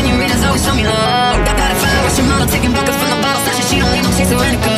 and you always show me oh, love. Got that fire, what's your mama taking buckets from the bottle? Sasha, she don't need no chase around.